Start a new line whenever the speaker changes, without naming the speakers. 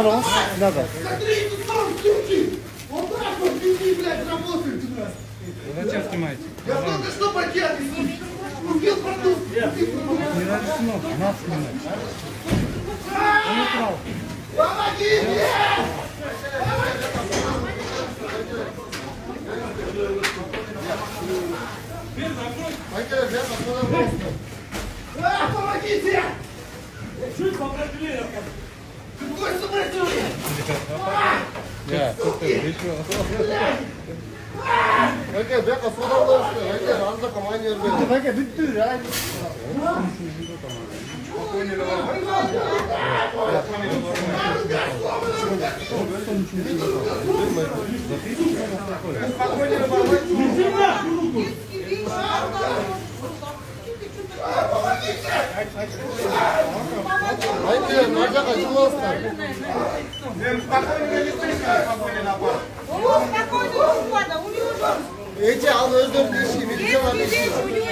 Капарон? Да, да.
Смотри, тут там суки! Вот так вот люди, блядь, работают у нас.
Зачем снимаете?
Я только что пакет купил продукт.
Не разрешено, нас снимать. Он украл.
Помогите! А, помогите! Чуть попросили. Какое сопротивление?
Ya,
Aka beka soda olsun. Aka ranza kaman yer be.
Bakın bitti ya.
Aka naja kaçılmasın.
О, какой ты ухода, у него же
Ece al özür dişi. Bir
есть
cevap
вещи, у него